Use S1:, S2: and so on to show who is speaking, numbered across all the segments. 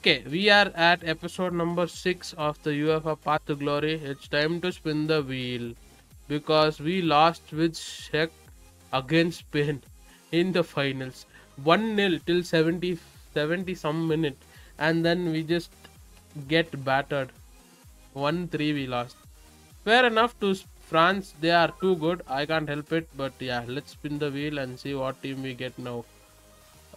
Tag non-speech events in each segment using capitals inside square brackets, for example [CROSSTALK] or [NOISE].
S1: Okay, we are at episode number six of the UEFA Path to Glory. It's time to spin the wheel because we lost with Czech against Spain [LAUGHS] in the finals. 1 0 till 70, 70 some minute, and then we just get battered. 1 3 we lost. Fair enough to France, they are too good. I can't help it, but yeah, let's spin the wheel and see what team we get now.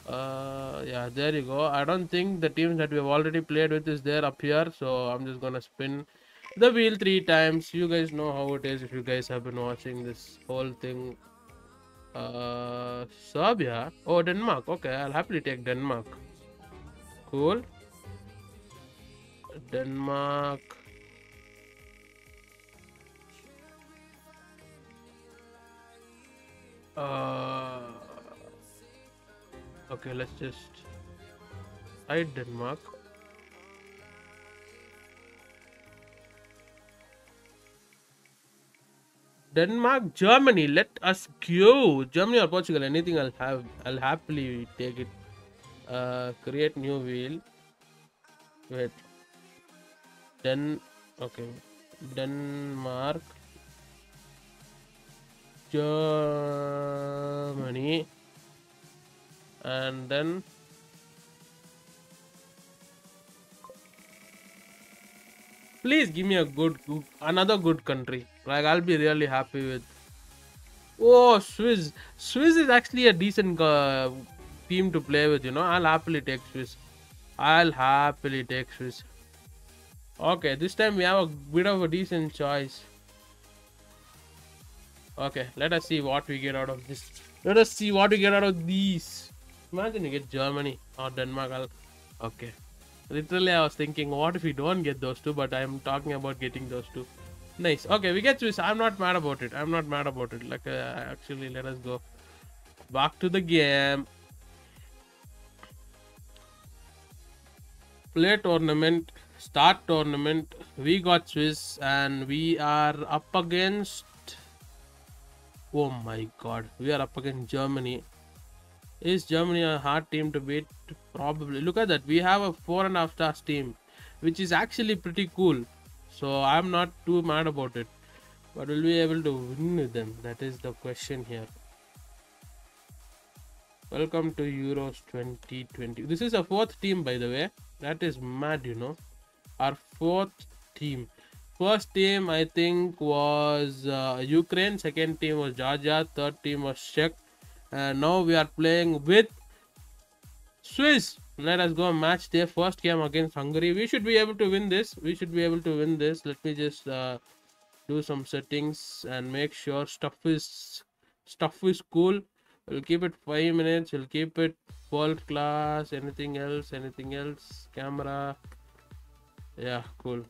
S1: Uh, yeah, there you go. I don't think the teams that we have already played with is there up here, so I'm just gonna spin the wheel three times. You guys know how it is if you guys have been watching this whole thing. Uh, Serbia. Oh, Denmark. Okay, I'll happily take Denmark. Cool. Denmark. Uh, okay, let's just hide Denmark. Denmark, Germany. Let us go. Germany or Portugal, anything I'll have. I'll happily take it. Uh, create new wheel. Wait. Den. Okay. Denmark. Germany. And then. Please give me a good, another good country. Like I'll be really happy with. Oh, Swiss. Swiss is actually a decent uh, team to play with. You know, I'll happily take Swiss. I'll happily take Swiss. Okay, this time we have a bit of a decent choice. Okay, let us see what we get out of this. Let us see what we get out of these. Imagine you get Germany or Denmark. Okay. Literally, I was thinking, what if we don't get those two? But I'm talking about getting those two. Nice. Okay, we get Swiss. I'm not mad about it. I'm not mad about it. Like, uh, actually, let us go back to the game. Play tournament. Start tournament. We got Swiss, and we are up against. Oh my god, we are up against Germany. Is Germany a hard team to beat? Probably. Look at that. We have a four and a half stars team, which is actually pretty cool. So I'm not too mad about it. But will we able to win with them? That is the question here. Welcome to Euros 2020. This is a fourth team, by the way. That is mad, you know. Our fourth team. First team, I think, was uh, Ukraine. Second team was Georgia. Third team was Czech and now we are playing with Swiss. Let us go match their first game against Hungary. We should be able to win this. We should be able to win this. Let me just uh, do some settings and make sure stuff is stuff is cool. We'll keep it five minutes. We'll keep it world class. Anything else? Anything else? Camera. Yeah, cool.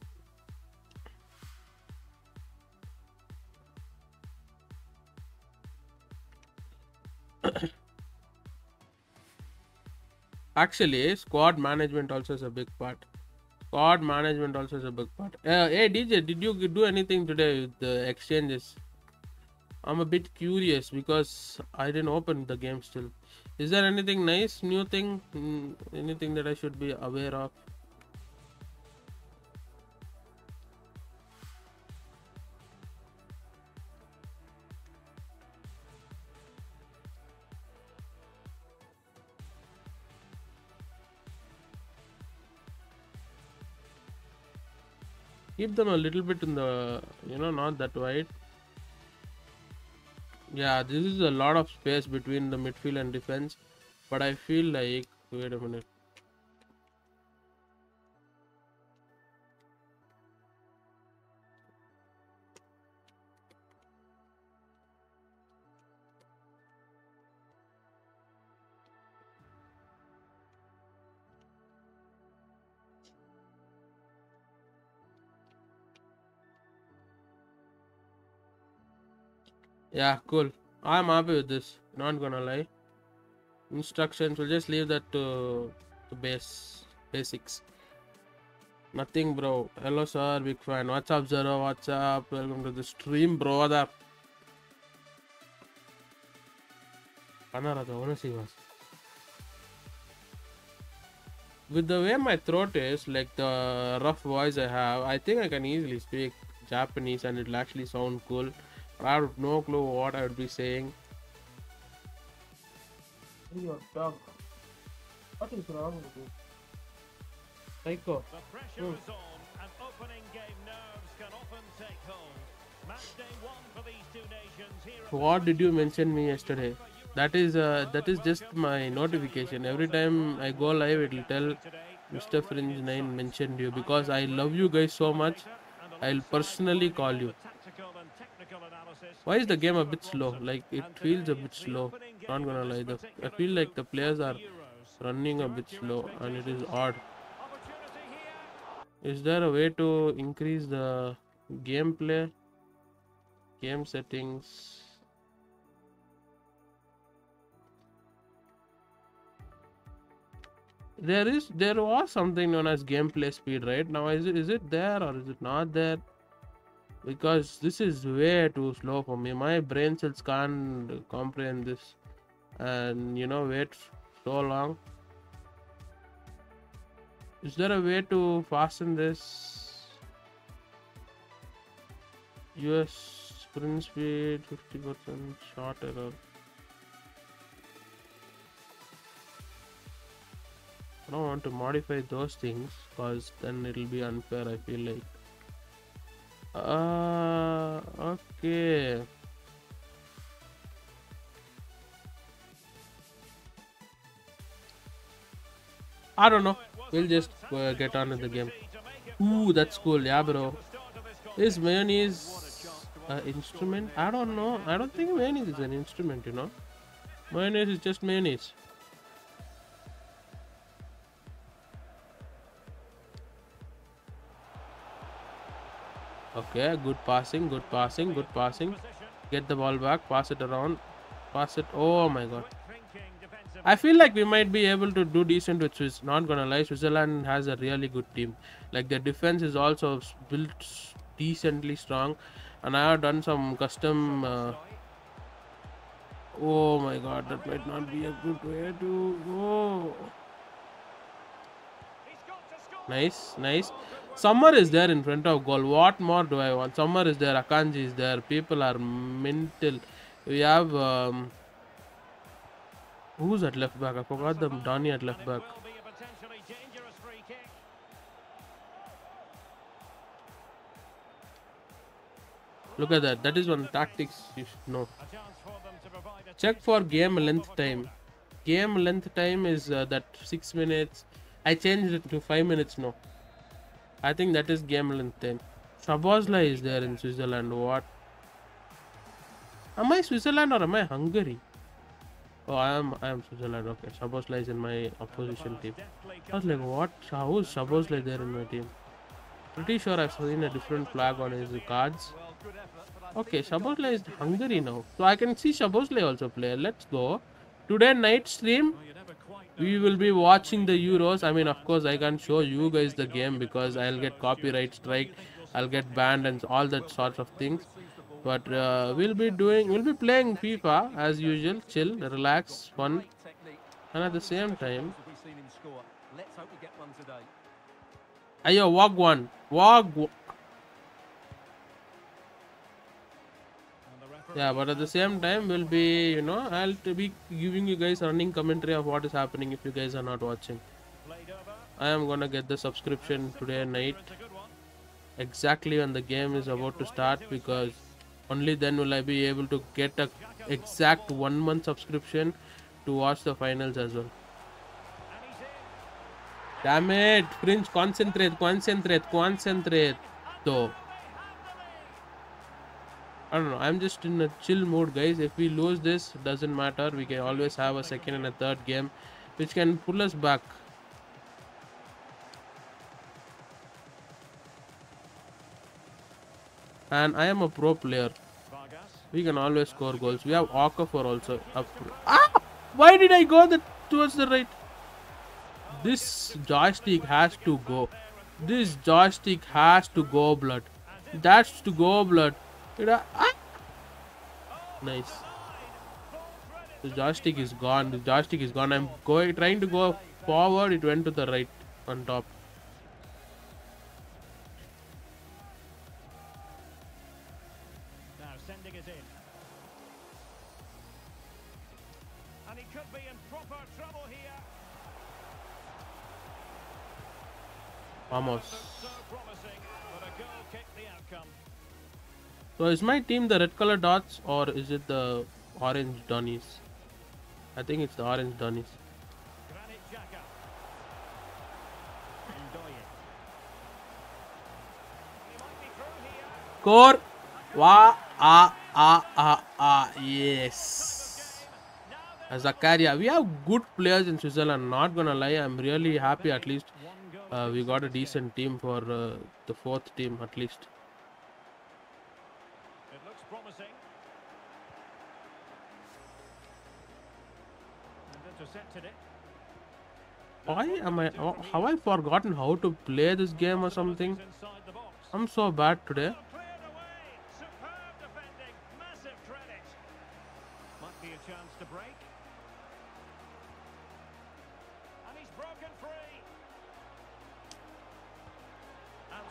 S1: [COUGHS] Actually, squad management also is a big part. Squad management also is a big part. Uh, hey DJ, did you do anything today with the exchanges? I'm a bit curious because I didn't open the game still. Is there anything nice, new thing, mm, anything that I should be aware of? Keep them a little bit in the you know not that wide. Yeah this is a lot of space between the midfield and defense but i feel like wait a minute Yeah, cool. I'm happy with this. Not gonna lie. Instructions, we'll just leave that to the base basics. Nothing, bro. Hello, sir. Big fan. What's up, Zero? What's up? Welcome to the stream, brother. I wanna with the way my throat is, like the rough voice I have, I think I can easily speak Japanese and it'll actually sound cool. But I have no clue what I would be saying. Your dog. What is wrong with you? Psycho.
S2: The pressure
S1: Hmm.
S2: is on, and opening game nerves can often take hold. Match day one for these two nations here.
S1: What did you mention me yesterday? That is uh, that is just my notification. Every time I go live, it will tell Mr. Fringe Nine mentioned you because I love you guys so much. I'll personally call you. Why is the game a bit slow? Like it feels a bit slow. Not gonna lie, the, I feel like the players are running a bit slow and it is odd. Is there a way to increase the gameplay? Game settings. There is there was something known as gameplay speed, right? Now is it is it there or is it not there? Because this is way too slow for me. My brain cells can't comprehend this and you know wait so long. Is there a way to fasten this? US sprint speed 50% short error. I don't want to modify those things because then it'll be unfair. I feel like. Uh, okay. I don't know. We'll just uh, get on with the game. Ooh, that's cool. Yeah, bro. Is mayonnaise an instrument? I don't know. I don't think mayonnaise is an instrument, you know. Mayonnaise is just mayonnaise. Okay, good passing, good passing, good passing. Get the ball back, pass it around, pass it. Oh my god. I feel like we might be able to do decent with Swiss. Not gonna lie, Switzerland has a really good team. Like their defense is also built decently strong, and I have done some custom. Uh, oh my god, that might not be a good way to go. Nice, nice. Sommer is there in front of goal. What more do I want? Sommer is there. Akanji is there. People are mental. We have. Um, who's at left back? I forgot the Donny at left back. Look at that. That is one tactics you should know.
S2: Them
S1: Check for game length time. Game length time is uh, that six minutes. I changed it to five minutes now. I think that is game length. Szoboszlai is there in Switzerland. What? Am I Switzerland or am I Hungary? Oh, I am. I am Switzerland. Okay, Szoboszlai is in my opposition team. I was like, what? How is Szoboszlai there in my team? Pretty sure I've seen a different flag on his cards. Okay, Szoboszlai is Hungary now. So I can see Szoboszlai also play. Let's go. Today night stream, we will be watching the Euros. I mean, of course, I can't show you guys the game because I'll get copyright strike. I'll get banned and all that sorts of things. But uh, we'll be doing, we'll be playing FIFA as usual. Chill, relax, fun. And at the same time,
S3: We've seen him score.
S1: Yeah, but at the same time, we'll be, you know, I'll be giving you guys running commentary of what is happening if you guys are not watching. I am gonna get the subscription today night, exactly when the game is about to start, because only then will I be able to get a exact one month subscription to watch the finals as well. Damn it, Prince, concentrate, concentrate, concentrate. Though. I don't know. I'm just in a chill mood, guys. If we lose this, doesn't matter. We can always have a second and a third game, which can pull us back. And I am a pro player. We can always score goals. We have Okafor also. Up. Ah! Why did I go the, towards the right? This joystick has to go. This joystick has to go, blood. That's to go, blood. Did I- ah! Nice. The joystick is gone. The joystick is gone. I'm going trying to go forward. It went to the right. on top.
S2: Now sending it in. And he could be in proper trouble here.
S1: Vamos.
S2: So
S1: is my team the red color dots or is it the orange dunnies? I think it's the orange dunnies.
S2: Granit Xhaka. Ndoye. He might be through here.
S1: Score! Wa ah ah ah ah yes. Zakaria, we have good players in Switzerland. Not gonna lie, I'm really happy. At least uh, we got a decent team for uh, the fourth team. At least. Why am I? oh, Have I forgotten how to play this game or something? I'm so bad today.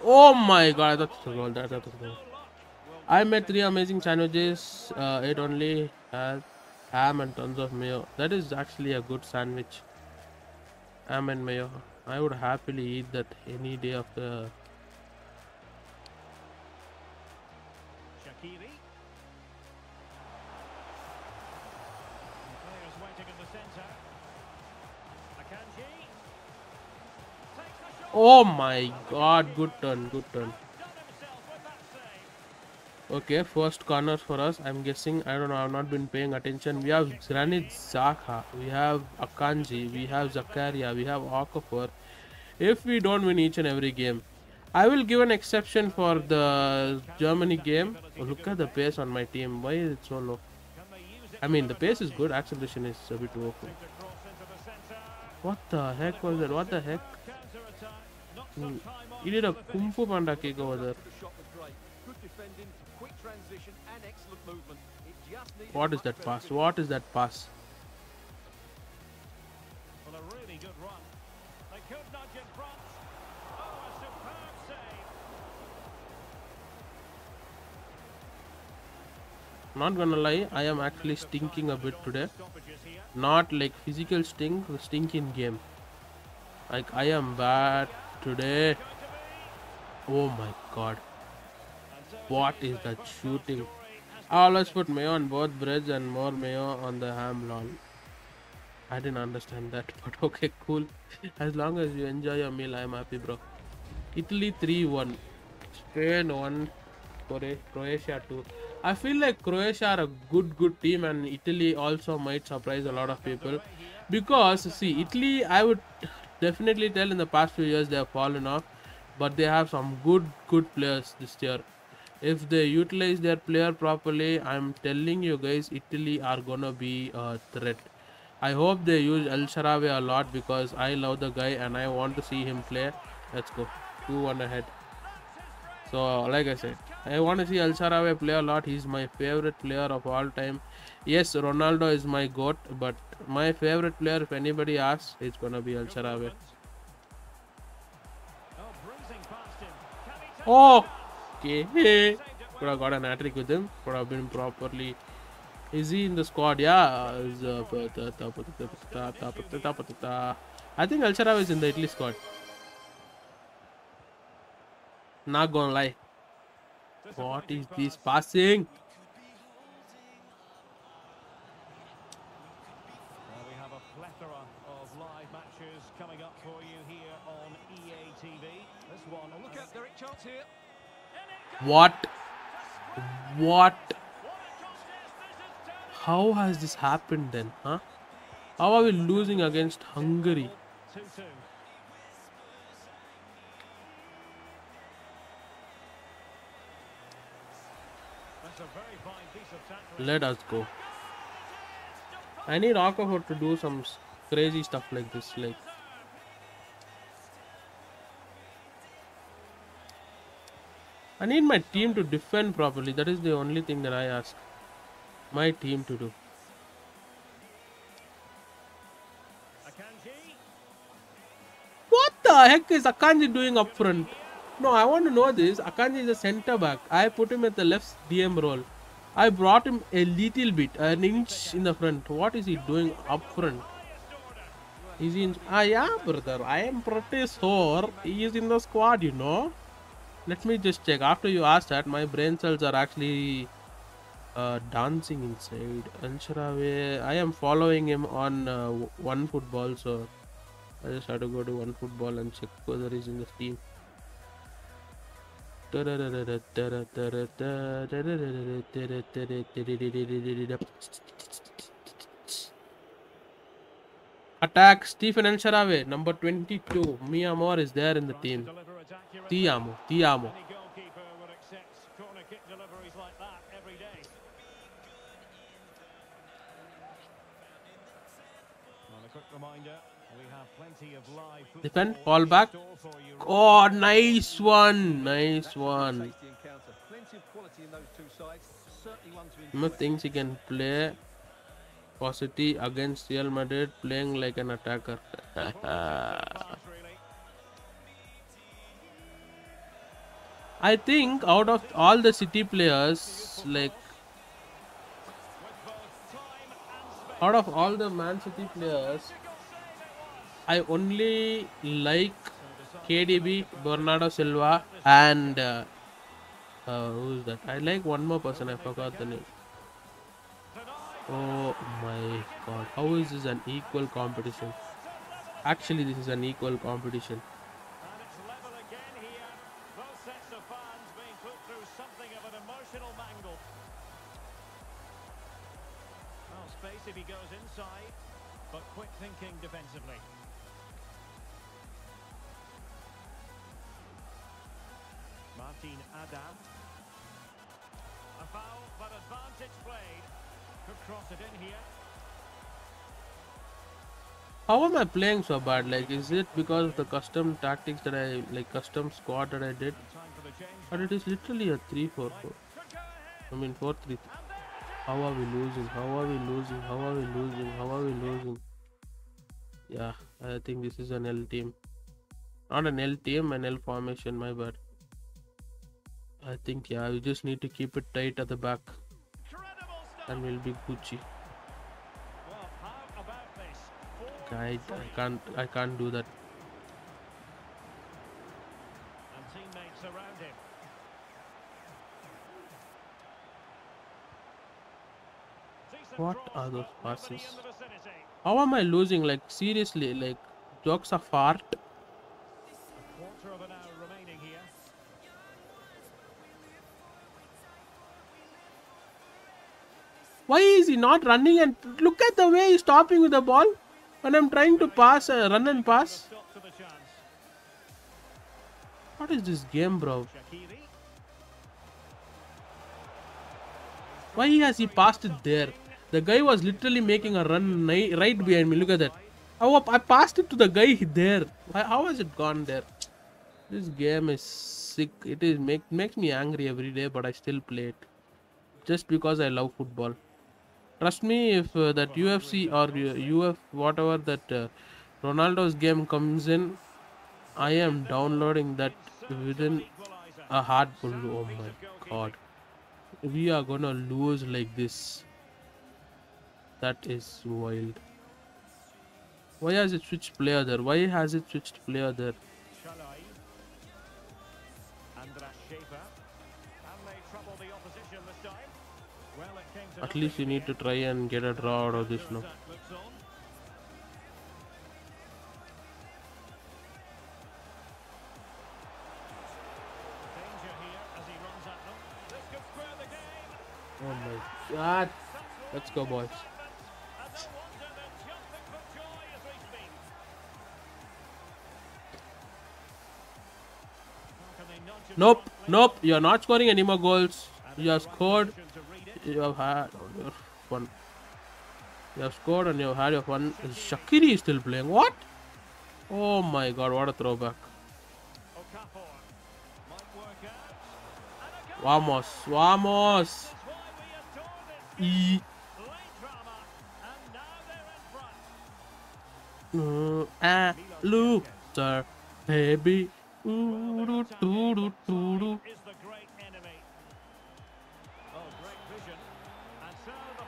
S1: Oh my god! I goal. Goal. I made three amazing sandwiches. Uh, it only had ham and tons of mayo. That is actually a good sandwich. Ham and mayo. I would happily eat that any day of the.
S2: Shaqiri. Players waiting in the centre. Akanji. Takes the shot.
S1: Oh my god! Good turn. Good turn.
S2: Done himself with that save.
S1: Okay, first corner for us. I'm guessing. I don't know. I've not been paying attention. We have Granit Xhaka. We have Akanji. We have Zakaria. We have Okafor. If we don't win each and every game, I will give an exception for the Germany game. Oh, look at the pace on my team. Why is it so low? I mean, the pace is good. Acceleration is a bit awful. What the heck was that? What the heck? Hmm. He did a Kung. Fu Panda kick over there. What is that pass? What is that pass?
S2: Well, a really good run. They could nudge in front. Oh, a superb save.
S1: Not gonna lie, I am actually stinking a bit today. Not like physical stink stink in game like i am bad today
S2: Going to be.
S1: oh my god what is that shooting
S2: Ah,
S1: i always put mayo on both breads and more mayo on the ham lol. I didn't understand that [LAUGHS] but okay cool. As long as you enjoy your meal i'm happy bro. Italy 3-1 spain 1 Cro- croatia 2 i feel like croatia are a good good team and italy also might surprise a lot of people. Because see italy i would definitely tell in the past few years they have fallen off but they have some good good players this year if they utilize their player properly i'm telling you guys italy are gonna be a threat. I hope they use El Shaarawy a lot because i love the guy and i want to see him play. Let's go. 2-1 ahead. So like i said i want to see El Shaarawy play a lot. He's my favorite player of all time. Yes ronaldo is my goat but my favorite player if anybody asks it's gonna be El Shaarawy.
S2: Oh,
S1: okay. Could have got an hat with him. Could have been properly. Is he in the squad? Yeah. I think Al Shaarawy is in the Italy squad. Not gonna lie. What is this passing?
S2: Coming up for you here on EA TV. This one,
S3: look out, Derek chance here.
S1: What? What? How has this happened then? Huh? How are we losing against Hungary?
S2: 2-2. That's a very fine piece of tackling.
S1: Let us go. I need Okafor to do some crazy stuff like this. Like, I need my team to defend properly. That is the only thing that I ask my team to do. What the heck is Akanji doing up front? No, I want to know this. Akanji is a centre back. I put him at the left DM role. I brought him a little bit, an inch in the front. What is he doing up front? Is he in? Ah, yeah, brother. I am pretty sure he is in the squad. You know. Let me just check. After you ask that, my brain cells are actually uh, dancing inside. El Shaarawy, I am following him on uh, One Football, so I just have to go to One Football and check whether he's in the team. Attack Stephan Ansharawe, number 22. Mia Moore is there in the team.
S2: Deliver it accurately.
S1: Ti amo, ti amo.
S2: Any goalkeeper would accept corner kick deliveries like that every day. Well, a quick reminder, we have plenty of live football
S1: Defend, fall back.
S2: store for you.
S1: Oh, nice one, nice one.
S3: Tasty encounter. Plenty of quality in those two sides. Certainly one to
S1: Mo
S3: enjoy.
S1: thinks he can play City against Real Madrid playing like an attacker. [LAUGHS] I think out of all the City players, like out of all the Man City players, I only like KDB, Bernardo Silva, and uh, uh, who's that? I like one more person. I forgot the name. Oh my god! How is this an equal competition? Actually, this is an equal competition. Am I playing so bad? Like, is it because of the custom tactics that I like, custom squad that I did, or it is literally a three-four-four?
S2: Could go ahead.
S1: I mean, four-three.
S2: And
S1: How are we losing? How are we losing? How are we losing? How are we losing? Yeah, I think this is an L team. Not an L team, an L formation, my bad. I think, yeah, we just need to keep it tight at the back and we'll be Gucci. I, I can't, I can't do that.
S2: And teammates around him.
S1: What are those passes?
S2: in the vicinity.
S1: How am I losing? Like, seriously, like, jokes are fart.
S2: Quarter of an hour remaining here.
S1: Why is he not running? And look at the way he's stopping with the ball when I'm trying to pass, uh, run and pass. What is this game, bro? Why has he passed it there? The guy was literally making a run right behind me. Look at that. I passed it to the guy there. How has it gone there? This game is sick. It is make makes me angry every day, but I still play it just because I love football. Trust me, if uh, that UFC or uh, UF whatever that uh, Ronaldo's game comes in, I am downloading that within a heartful. Oh my god. We are gonna lose like this. That is wild. Why has it switched player there? Why has it switched player there? At least you need to try and get a draw out of this now. Oh my god. Let's go, boys. Nope, nope. You're not scoring any more goals. You have scored. You have had your fun. You have scored and you have had your fun. Shaqiri is still playing. What? Oh my god, what a throwback.
S2: And.
S1: Vamos, vamos. E.
S2: late drama. And now they're in front.
S1: Uh, ah, loser. Baby. Ooh.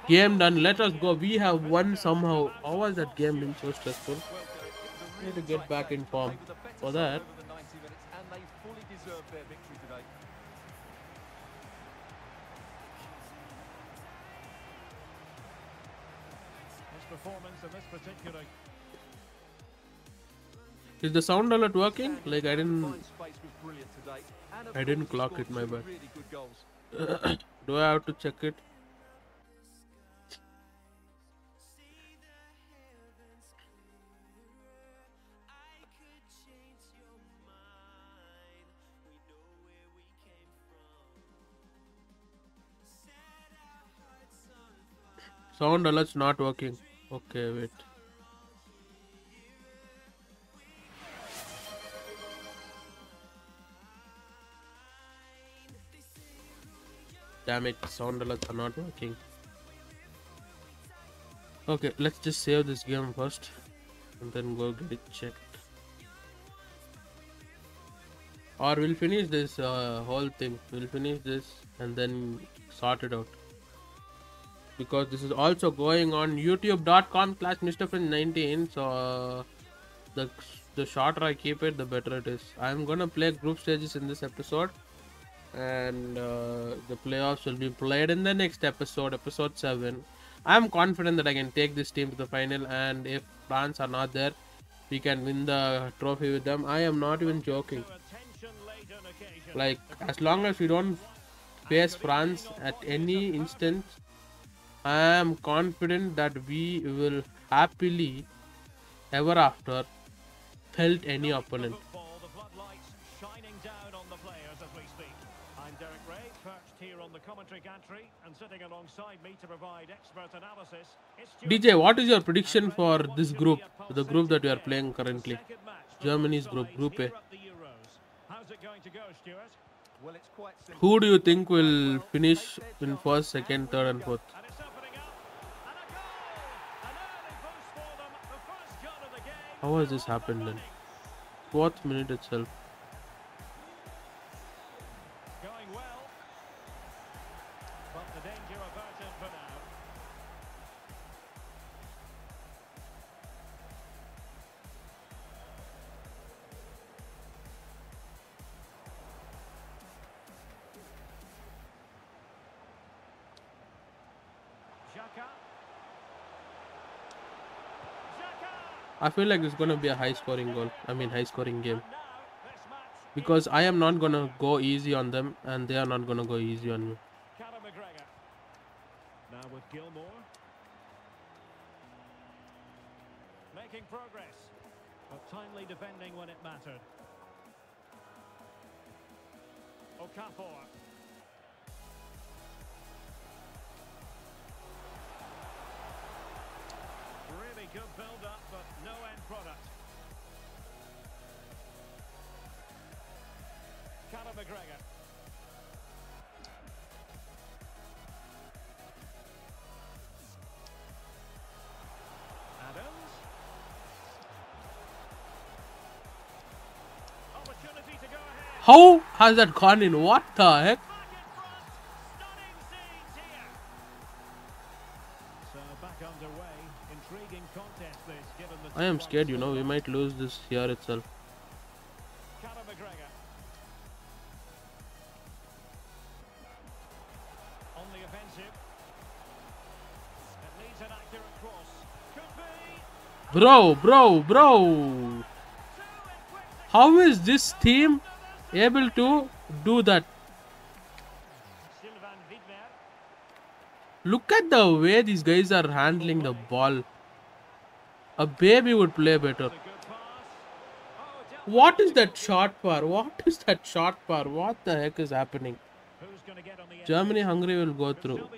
S1: Game done. Let us go. We have won somehow. How was that game been so stressful?
S3: A
S1: Need to get back in form. For that-
S3: the 90 minutes, and they fully deserved their victory today.
S2: His performance in this particular
S1: Is the sound alert working? Like I didn't. I didn't clock it, my bad. [COUGHS] Do I have to check it? Sound alert's not working. Okay, wait. Damn it, sound alerts are not working. Okay, let's just save this game first and then go get it checked. Or we'll finish this uh, whole thing. We'll finish this and then sort it out. Because this is also going on youtube.com slash mrfringe19. So uh, the the shorter I keep it, the better it is. I'm gonna play group stages in this episode and uh, the playoffs will be played in the next episode, episode 7. I'm confident that I can take this team to the final, and if France are not there, we can win the trophy with them. I am not even joking. Like, as long as we don't face France at any instance, I am confident that we will happily, ever after, pelt any opponent.
S2: Football, the floodlights shining down on the players as we speak. I'm Derek Ray, perched here on the commentary gantry, and sitting alongside me to provide expert analysis. is Stewart
S1: DJ, what is your prediction for this group, the group that we are playing currently?
S2: Second match for
S1: Germany's group,
S2: sides
S1: Group A.
S2: here at the Euros. How's it going to go, Stewart?
S3: Well, it's quite simple.
S1: Who do you think will finish in first, second, third, and fourth? How has this happened then? Fourth minute itself. I feel like it's gonna be a high scoring goal. I mean, high scoring game. Because I am not gonna go easy on them, and they are not gonna go easy on me.
S2: Now with Gilmour. Making progress. But timely defending when it mattered. Okafor. Good build-up, but no end product. Callum McGregor. Adams. Opportunity to go ahead.
S1: How has that gone in? What the heck?
S2: Given the
S1: I am scared, you know, we might lose this here itself.
S2: Callum McGregor. On the offensive. It needs an accurate cross. Could be.
S1: Bro, bro, bro.
S2: Two in quick
S1: How is this team able to do that? Look at the way these guys are handling the ball. A baby would play better. What is that shot for? What is that shot for? What the heck is happening? Germany, Hungary will go through.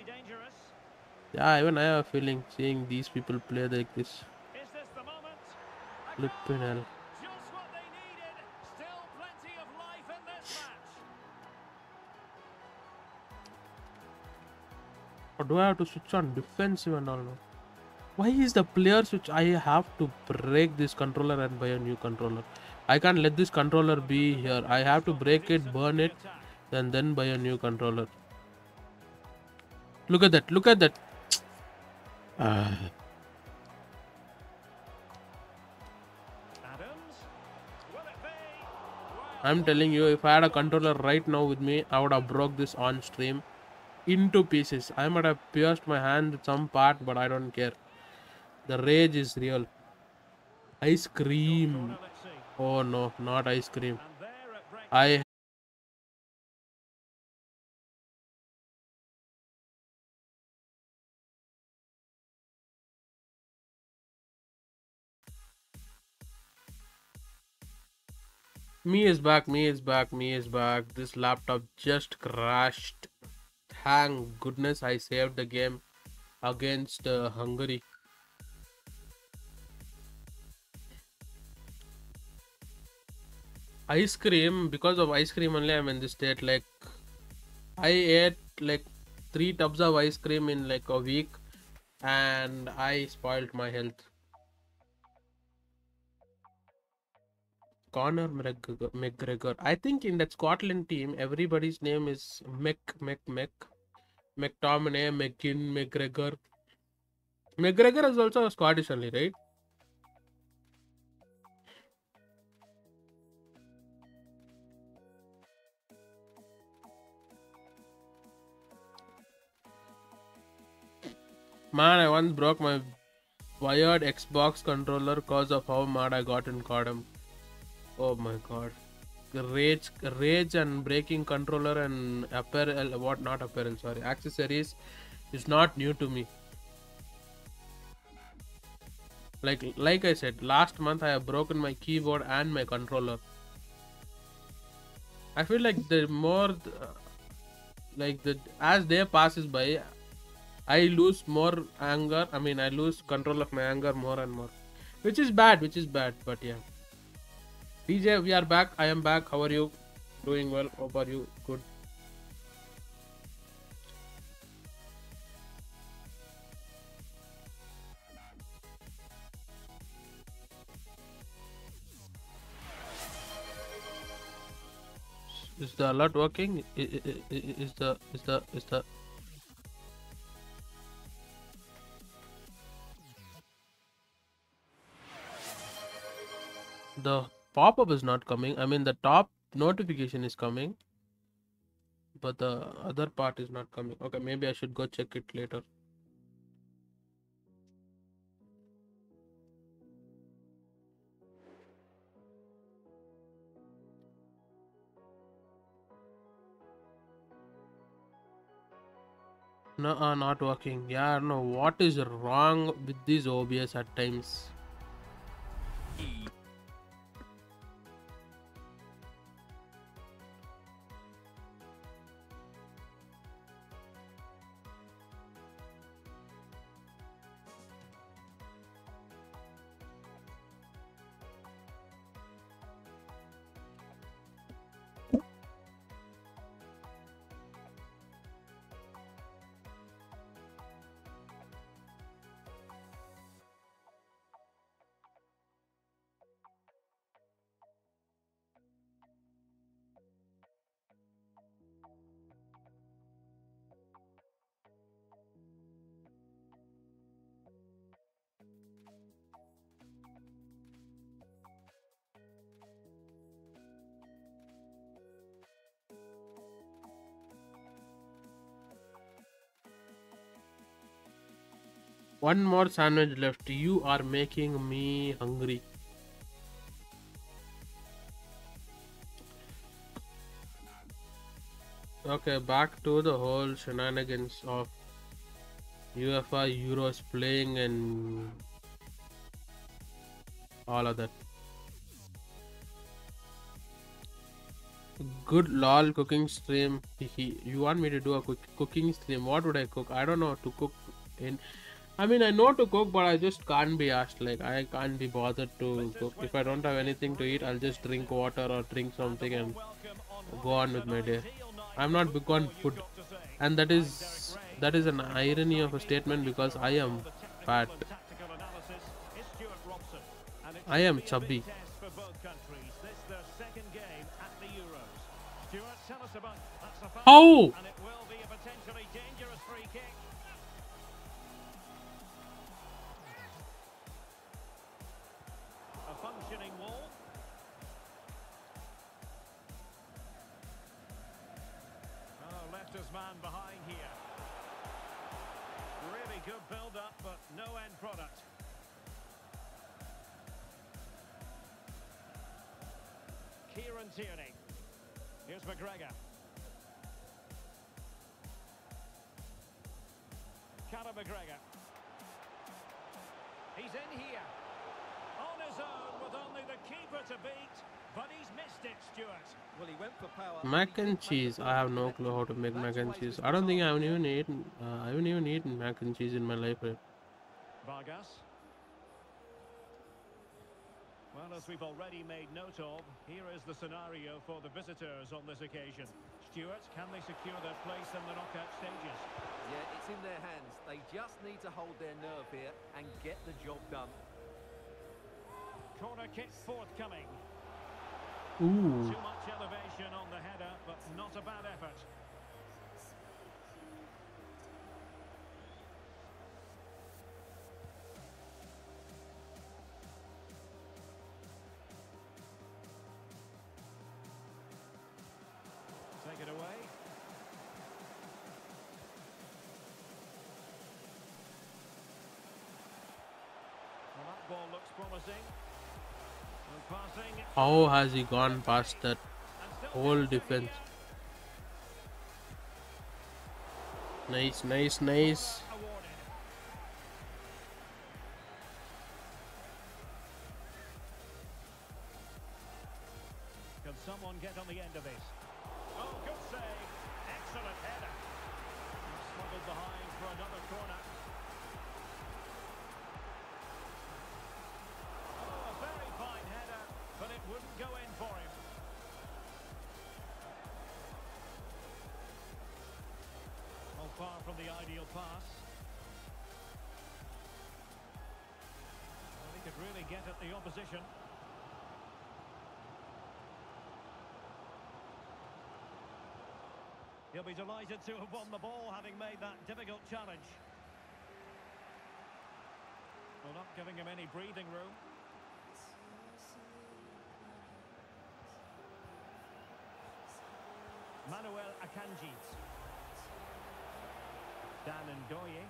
S1: Yeah, even I have a feeling seeing these people play like this. Flipping hell. Or do I have to switch on defensive and all? Why is the player switch? I have to break this controller and buy a new controller. I can't let this controller be here. I have to break it, burn it, and then buy a new controller. Look at that. Look at that.
S2: Well,
S1: I'm telling you, if I had a controller right now with me, I would have broke this on stream into pieces. I might have pierced my hand with some part, but I don't care. The rage is real. Ice cream. Oh no, not ice cream. I Me is back, me is back, me is back. This laptop just crashed. Thank goodness I saved the game against uh, Hungary. Ice cream, because of ice cream only I'm in this state. Like, I ate like three tubs of ice cream in like a week and I spoiled my health. Conor McGregor. I think in that Scotland team, everybody's name is Mc, Mc, Mc McTominay, McGinn, McGregor. McGregor is also a Scottish only, right? Man, I once broke my wired Xbox controller because of how mad I got in Codem. Oh my god. Rage, rage and breaking controller and apparel, what not apparel, sorry, accessories is not new to me. Like, like I said, last month I have broken my keyboard and my controller. I feel like the more, like the as day passes by, I lose more anger. I mean, I lose control of my anger more and more, which is bad. Which is bad. But yeah, DJ, we are back. I am back. How are you? Doing well. How are you good? Is the alert working? Is the is the is the the pop-up is not coming. I mean the top notification is coming but the other part is not coming. Okay maybe i should go check it later. No uh, not working. Yeah know what is wrong with these obs at times One more sandwich left. You are making me hungry. Okay, back to the whole shenanigans of UEFA Euros playing and all of that. Good lol cooking stream. [LAUGHS] You want me to do a quick cooking stream? What would I cook? I don't know to cook in I mean, I know to cook, but I just can't be asked. Like, I can't be bothered to cook. If I don't have anything to eat, I'll just drink water or drink something and go on with my day. I'm not big on food, and that is that is an irony of a statement because I am fat. I am chubby. How?
S2: Man behind here. Really good build-up, but no end product. Kieran Tierney. Here's McGregor. Callum McGregor. He's in here. On his own with only the keeper to beat. But he's missed it, Stewart.
S3: Well, he went for power.
S1: Mac and cheese. I have no clue how to make mac and cheese. I don't think I haven't even eaten. Uh, I haven't even eaten mac and cheese in my life. Right?
S2: Vargas. Well, as we've already made note of, here is the scenario for the visitors on this occasion. Stewart, can they secure their place in the knockout stages?
S3: Yeah, it's in their hands. They just need to hold their nerve here and get the job done.
S2: Corner kick forthcoming.
S1: Ooh.
S2: Too much elevation on the header, but not a bad effort. Take it away. Well, that ball looks promising.
S1: How has he gone past that whole defense? Nice, nice, nice.
S2: Pass. Well, he could really get at the opposition. He'll be delighted to have won the ball, having made that difficult challenge. Well, not giving him any breathing room. Manuel Akanji. Dan Ndoye.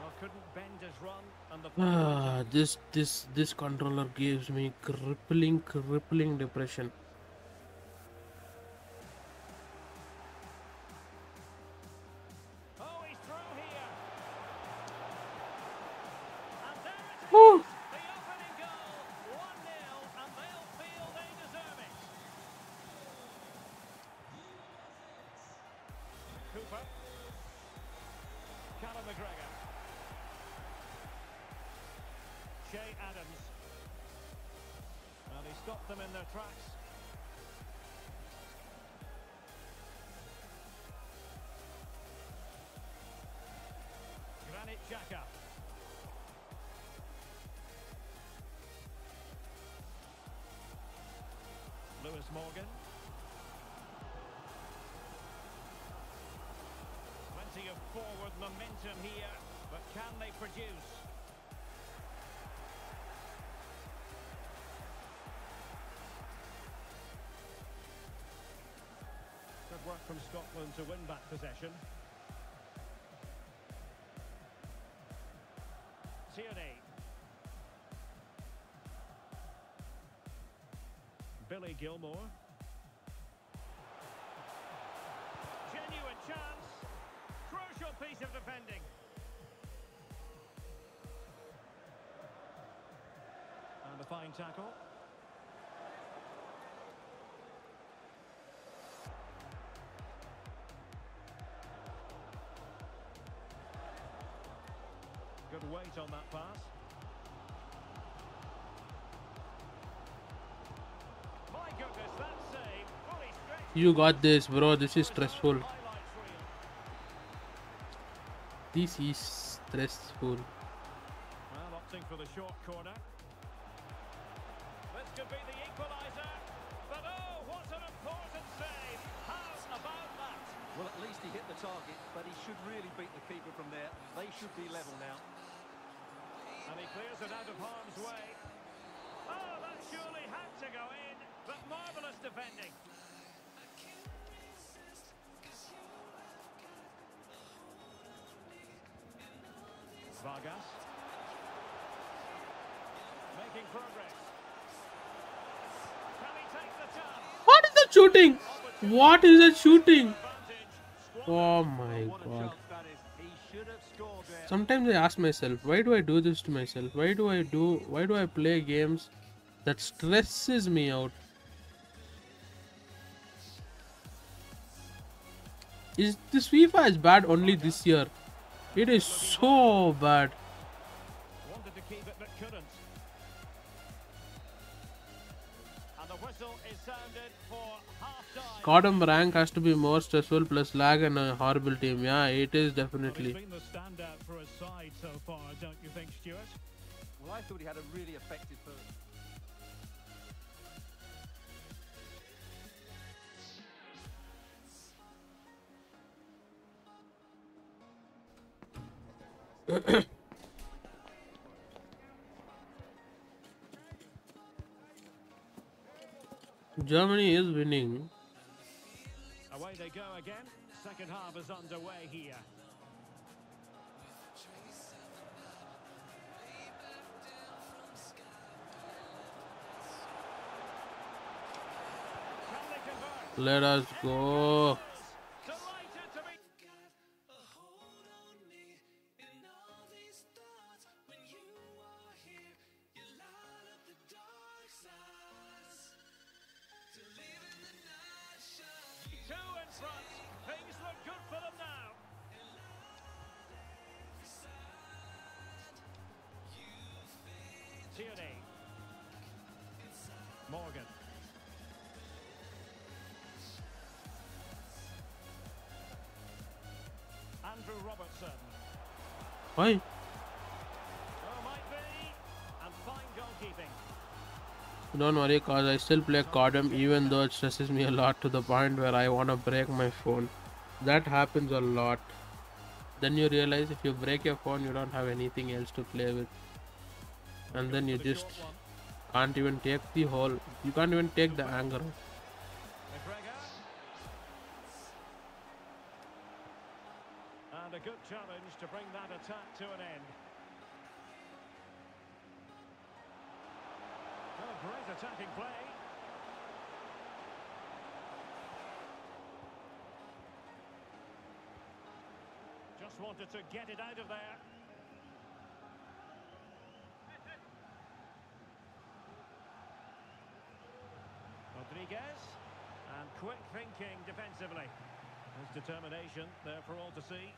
S2: Well, couldn't bend his run, and the
S1: Ah, this this this controller gives me crippling, crippling depression.
S2: Morgan. Plenty of forward momentum here, but can they produce? Good work from Scotland to win back possession. Gilmour. Genuine chance. Crucial piece of defending. And a fine tackle. Good weight on that pass.
S1: You got this, bro. This is stressful. This is stressful.
S2: Well, opting for the short corner. This could be the equaliser. But oh, what an important save. How about that?
S3: Well, at least he hit the target, but he should really beat the keeper from there. They should be level now.
S2: And he clears it out of harm's way. Oh, that surely had to go in. But marvellous defending. Vargas. Making progress. Can he take the chance?
S1: What is that shooting? What is that shooting? Oh my god.
S3: chance that is. He should have scored there.
S1: Sometimes I ask myself, why do I do this to myself? Why do I do why do I play games that stresses me out? Is this FIFA is bad only this year? It is so bad.
S2: Wanted to keep it but couldn't. And the whistle is sounded for half-time.
S1: Cordom rank has to be more stressful plus lag and a horrible team. Yeah, it is definitely.
S2: he's been the standout for his side so far, don't you think, Stewart?
S3: Well, I thought he had a really effective [COUGHS]
S1: Germany is winning.
S2: Away they go again. Second half is underway here. Can they convert?
S1: Let us go.
S2: Andrew Robertson.
S1: Why?
S2: Might be. And fine goalkeeping.
S1: Don't worry, cause I still play Cordom even though it stresses me a lot to the point where I wanna break my phone. That happens a lot. Then you realize if you break your phone, you don't have anything else to play with, and then you just can't even take the whole. You can't even take the anger. out.
S2: Good challenge to bring that attack to an end. Oh, great attacking play. Just wanted to get it out of there. Rodriguez. And quick thinking defensively. His determination there for all to see.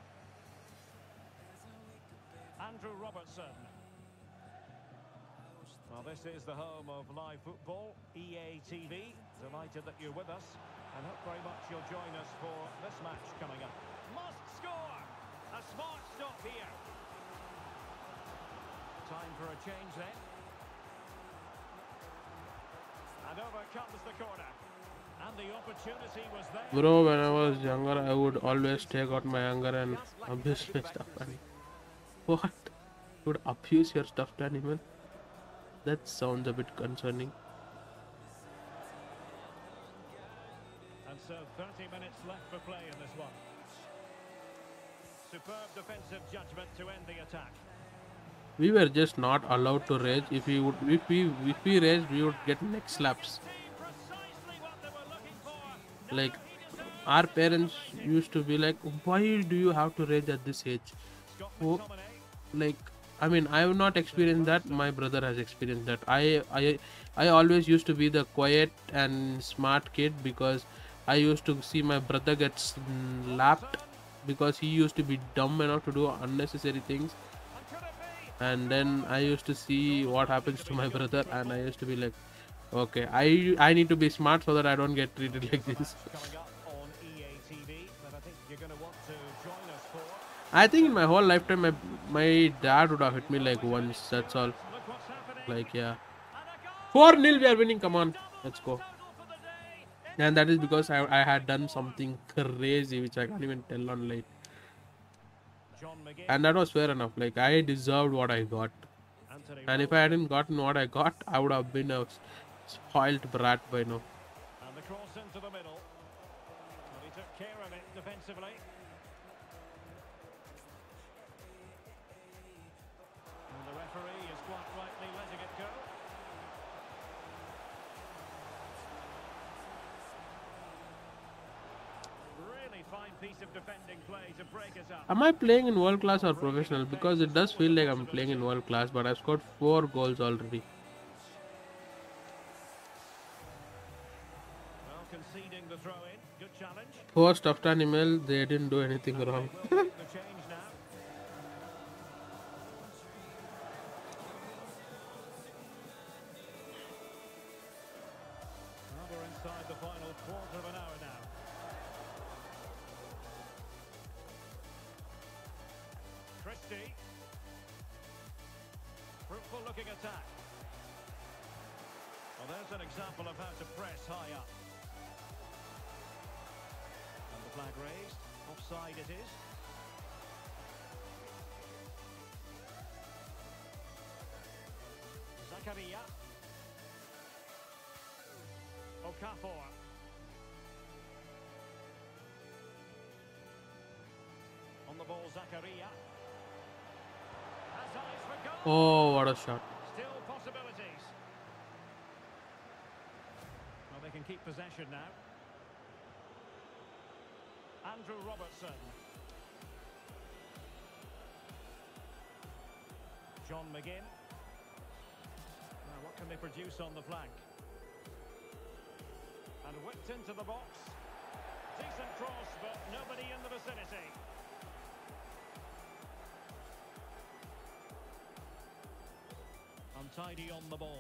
S2: Andrew Robertson. Well, this is the home of live football, EA TV. Delighted that you're with us and hope very much you'll join us for this match coming up. Must score! A smart stop here. Time for a change then. And over comes the corner. And the opportunity was there.
S1: Bro, when I was younger, I would always take out my anger and abuse my stuffed animal. What? You would abuse your stuffed animal? That sounds a bit concerning.
S2: And so 30 minutes left for play in this one. Superb defensive judgment to end the attack.
S1: We were just not allowed to rage. If we would, if we, if we raged, we would get neck slaps.
S2: Precisely what they were looking for.
S1: Like, our parents used to be like, "Why do you have to rage at this age?" Oh. Like i mean i have not experienced that my brother has experienced that i i i always used to be the quiet and smart kid because i used to see my brother get slapped because he used to be dumb enough to do unnecessary things
S2: And could it be?
S1: and then i used to see what happens to my [LAUGHS] brother and i used to be like okay i i need to be smart so that i don't get treated like this
S2: on EA that I think you're going to want to join us for.
S1: i think in my whole lifetime my, my dad would have hit me like once that's all like yeah
S2: And a goal.
S1: 4 nil we are winning come on let's go and that is because I, I had done something crazy which I can't even tell online.
S2: John
S1: And that was fair enough. Like I deserved what I got. And if I hadn't gotten what I got, I would have been a spoiled brat by now. Am I playing in world class or professional? Because it does feel like I'm playing in world class, but I've scored four goals already.
S2: Well, conceding the throw in. Good challenge.
S1: Post after an email, they didn't do anything wrong.
S2: Will [LAUGHS] make the change now. Well, we're inside the final quarter of an hour now. Christie. Fruitful looking attack. Well, there's an example of how to press high up. And the flag raised. Offside it is. Zakaria. Okafor. On the ball, Zakaria.
S1: Oh, what a shot.
S2: Still possibilities. Well, they can keep possession now. Andrew Robertson. John McGinn. Now, what can they produce on the flank? And whipped into the box. Decent cross, but nobody in the vicinity. Untidy on the ball.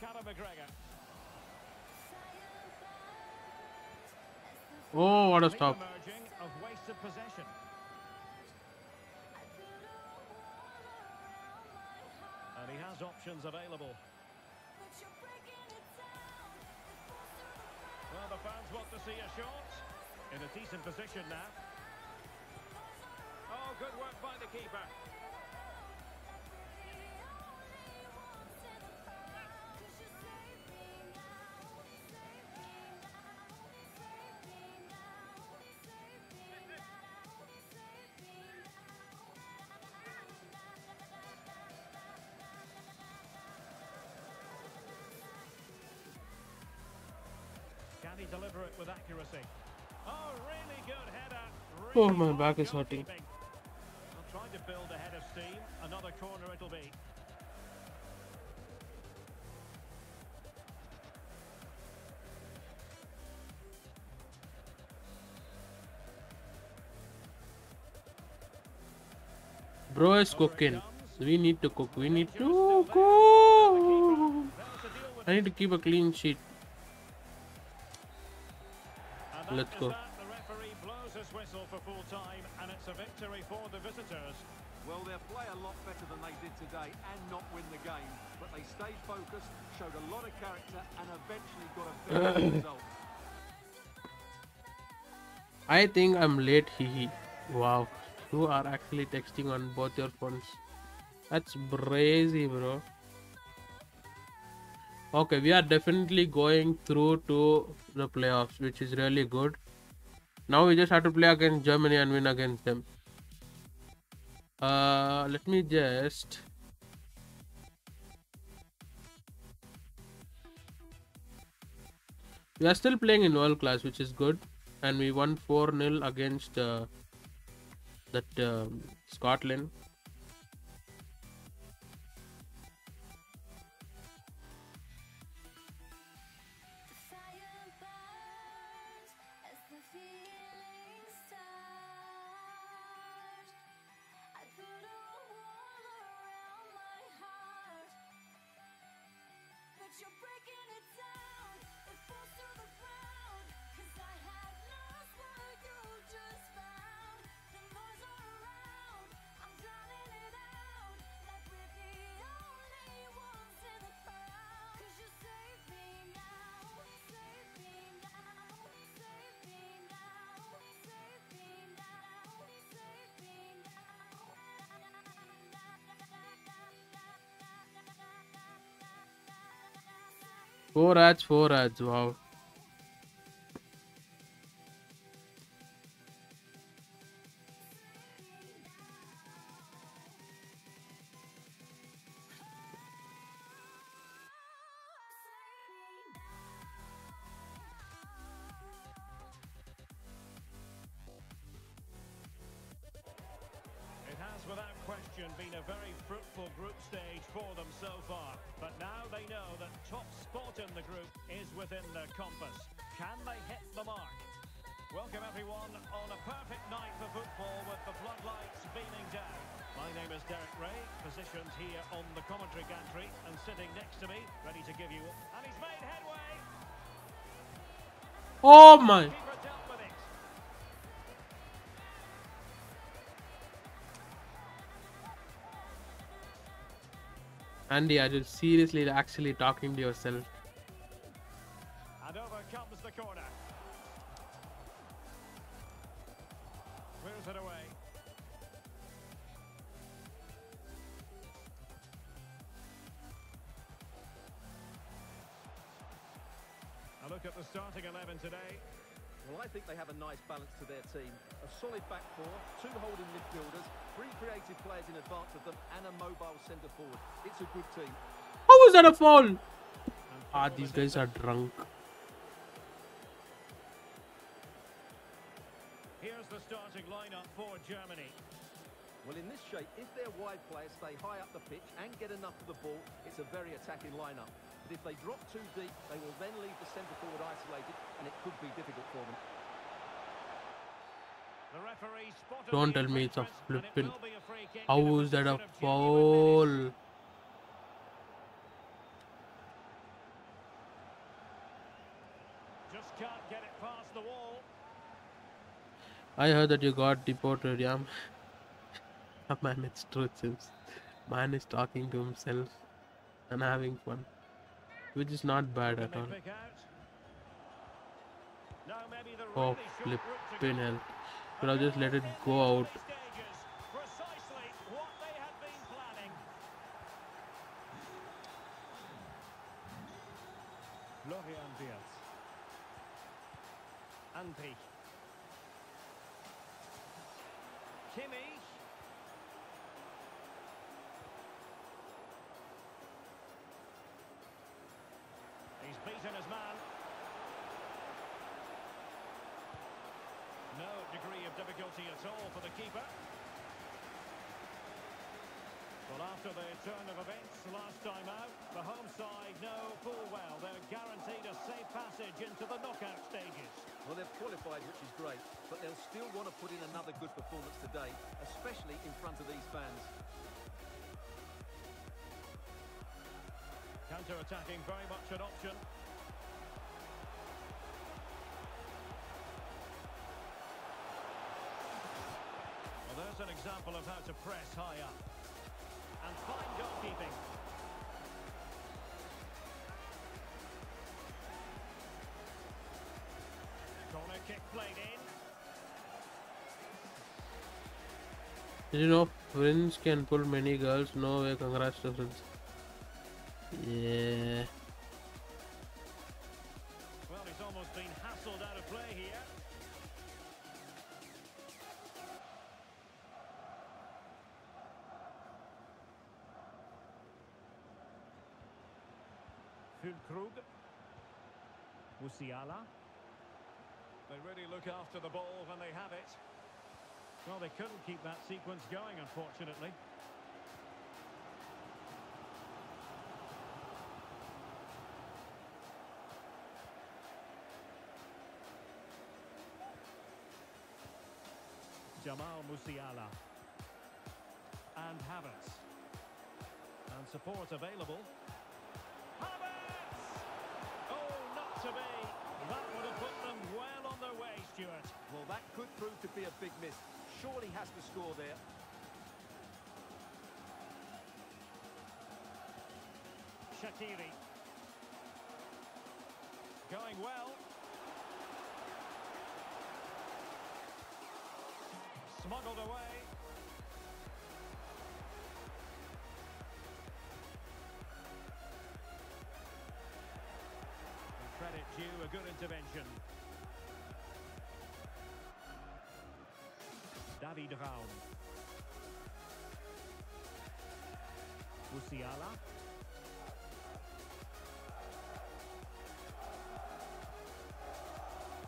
S2: Conor McGregor.
S1: Oh, what a stop.
S2: emerging of wasted possession. And he has options available. Well, the fans want to see a shot. In a decent position now. Oh, good work by the keeper. Can he deliver it with accuracy? Oh, really good header.
S1: Oh, my back is hurting.
S2: goalkeeping. To build a head of steam. Another corner it'll be.
S1: Bro is cooking. We need to cook. We need to cook. I need to keep a clean sheet. Let's go.
S2: A victory for the visitors.
S3: Well, they'll play a lot better than they did today and not win the game. But they stayed focused, showed a lot of character, and eventually got a very good [COUGHS] result.
S1: I think I'm late. Hee Wow. You are actually texting on both your phones. That's crazy, bro. Okay, we are definitely going through to the playoffs, which is really good. Now we just have to play against Germany and win against them. Uh, let me just. We are still playing in world class, which is good, and we won 4 0 against uh, that um, Scotland. Four ads, four ads. Wow. Oh my.
S2: Keeper dealt with it.
S1: Andy, are you seriously actually talking to yourself?
S3: Nice balance to their team. A solid back four, two holding midfielders, three creative players in advance of them, and a mobile centre forward. It's a good team.
S1: How was that a foul?
S2: And
S1: Ah, these guys are drunk.
S2: Here's the starting lineup for Germany.
S3: Well, in this shape, if their wide players stay high up the pitch and get enough of the ball, it's a very attacking lineup. But if they drop too deep, they will then leave the centre forward isolated, and it could be difficult for them.
S2: The referee spotted
S1: Don't tell me it's a
S2: infringement, and it
S1: flippin'-
S2: will be a free kick
S1: How
S2: a
S1: was that a
S2: position of genuine menace.
S1: foul?
S2: Just can't get it past the wall.
S1: I heard that you got deported, yeah. Man, it's true, seems. Man is talking to himself and having fun, which is not bad at all.
S2: pick out? No, maybe the
S1: Oh,
S2: really short route to
S1: flipping hell. Should have just let it go out.
S2: Difficulty at all for the keeper. Well, after the turn of events last time out, the home side know full well they're guaranteed a safe passage into the knockout stages.
S3: Well, they've qualified, which is great, but they'll still want to put in another good performance today, especially in front of these fans.
S2: Counter-attacking very much an option. Well, there's an example of how to press high up. And fine goalkeeping. Corner kick played in.
S1: Did you know Prince can pull many girls? No way, congrats Prince. Yeah.
S2: Couldn't keep that sequence going, unfortunately. Jamal Musiala. And Havertz. And support available. Havertz! Oh, not to be. That would have put them well on their way, Stewart.
S3: Well, that could prove to be a big miss. Surely has to score there.
S2: Shaqiri. Going well. Smuggled away. And credit due, a good intervention. David Raum. Musiala.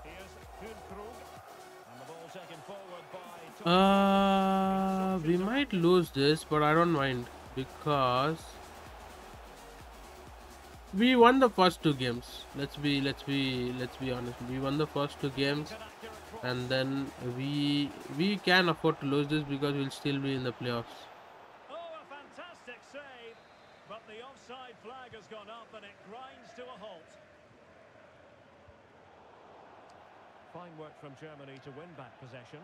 S2: Here's Füllkrug. And the ball taken forward by...
S1: Uh, we might lose this, but I don't mind because we won the first two games. Let's be let's be let's be honest. We won the first two games,
S2: An accurate cross.
S1: And then we we can afford to lose this because we'll still be in the playoffs.
S2: Oh, a fantastic save. But the offside flag has gone up and it grinds to a halt. Fine work from Germany to win back possession.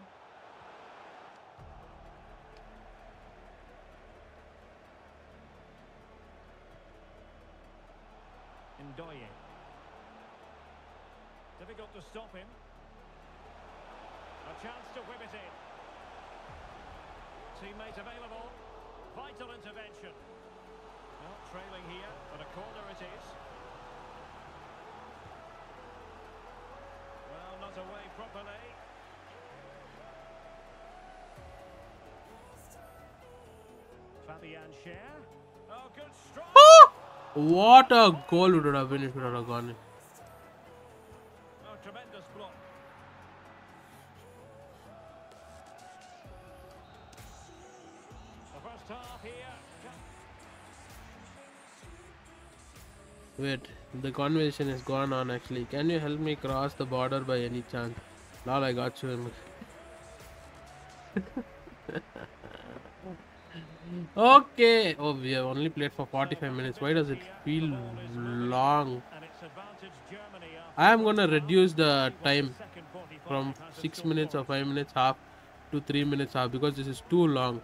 S2: Ndoye. Difficult to stop him. A chance to whip it in. Teammate available. Vital intervention. Well, trailing here, but a corner it is. Well, not away properly. Fabian Schär. Oh.
S1: What a goal would have been if it had have gone in.
S2: Tremendous block. The first half here.
S1: Wait, the conversation is gone on actually. Can you help me cross the border by any chance? Lol, I got you. Okay. Oh, we have only played for 45 minutes. Why does it feel long? I am gonna reduce the time from 6 minutes or 5 minutes half to 3 minutes half because this is too long.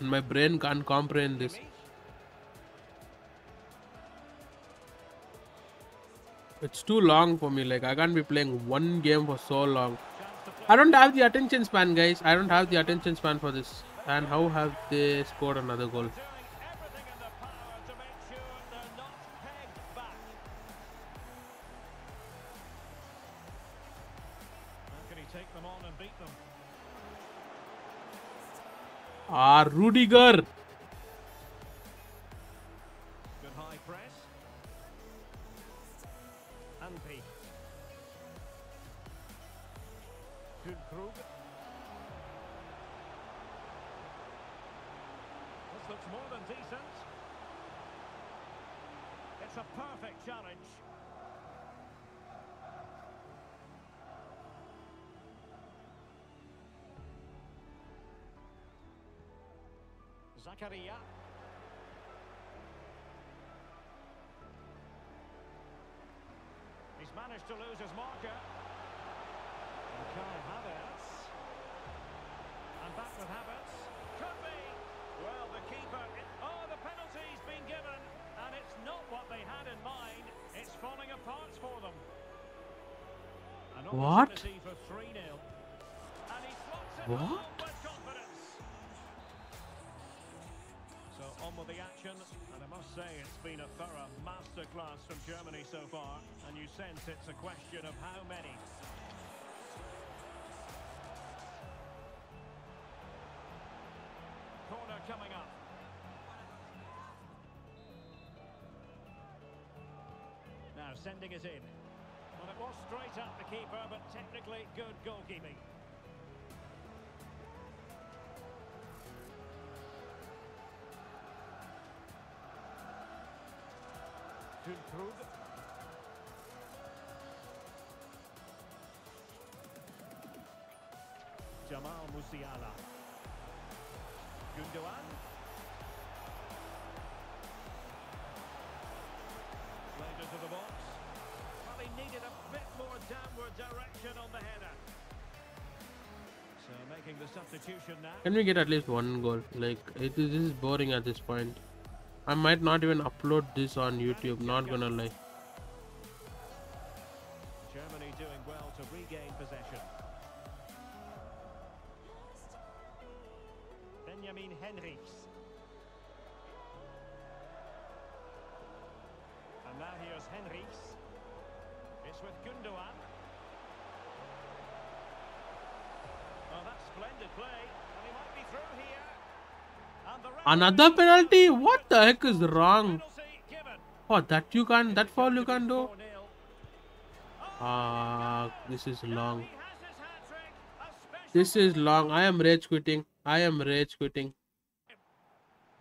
S1: And my brain can't comprehend this. It's too long for me. Like I can't be playing one game for so long. I don't have the attention span, guys. I don't have the attention span for this. And how have they scored another goal?
S2: Doing
S1: ah,
S2: everything Zakaria. He's managed to lose his marker. And Kai Havertz. And back with Havertz. Could be. Well, the keeper. Oh, the penalty's been given. And it's not what they had in mind. It's falling apart for them. An
S1: What?
S2: for 3 0. And he slots it
S1: What?
S2: With the action, and I must say it's been a thorough masterclass from Germany so far, and you sense it's a question of how many. Corner coming up. Now sending it in. Well, it was straight up the keeper, but technically good goalkeeping. Füllkrug. Jamal Musiala. Gundogan. Played into the box. Well, he needed a bit more downward direction on the header. So making the substitution now.
S1: Can we get at least one goal? Like it is boring at this point. I might not even upload this on YouTube. Not gonna lie.
S2: Germany doing well to regain possession. Benjamin Henrichs. And now here's Henrichs. It's with Gundogan. Oh, that's splendid play. And he might be through here.
S1: Another penalty? What the heck is wrong? Oh, that you can't, that foul you can't do?
S2: 4-0.
S1: Ah, this is long. This is long. I am rage quitting. I am rage quitting.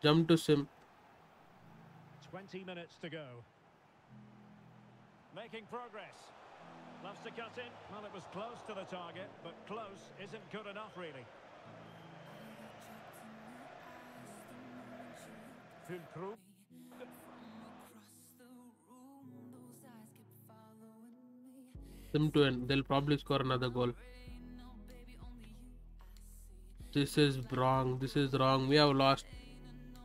S1: Jump to sim.
S2: 20 minutes to go. Making progress. Loves to cut in. Well, it was close to the target, but close isn't good enough, really. Füllkrug.
S1: Sim to end. They'll probably score another goal. This is wrong. This is wrong. We have lost.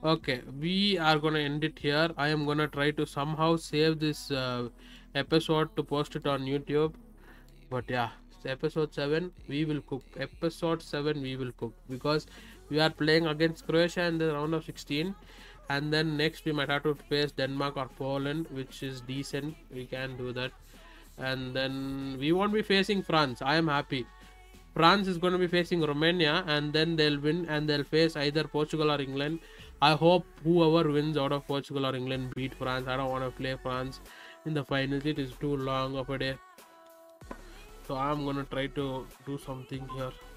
S1: Okay, we are gonna end it here. I am gonna try to somehow save this uh, episode to post it on YouTube. But yeah, episode 7 we will cook. Episode 7 we will cook because we are playing against Croatia in the round of 16 and then next we might have to face Denmark or Poland which is decent. We can do that and then we won't be facing France. I am happy. France is going to be facing Romania and then they'll win and they'll face either Portugal or England. I hope whoever wins out of Portugal or England beat France. I don't want to play France in the finals. It is too long of a day. So I'm going to try to do something here.